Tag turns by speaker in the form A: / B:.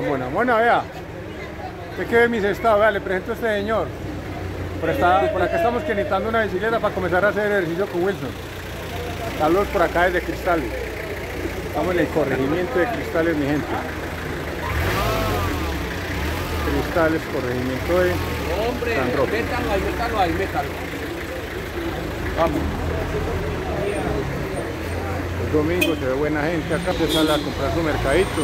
A: Mona, Mona, vea. Usted que ve mis estados, vea, le presento a este señor. Por, esta- por acá estamos necesitando una bicicleta para comenzar a hacer ejercicio con Wilson. Saludos por acá desde Cristales. Estamos en el corregimiento de Cristales, mi gente. Cristales, corregimiento de
B: Hombre,
A: San Roque.
B: métalo ahí, métalo ahí, métalo.
A: Vamos. El domingo se ve buena gente acá, se sale a comprar su mercadito.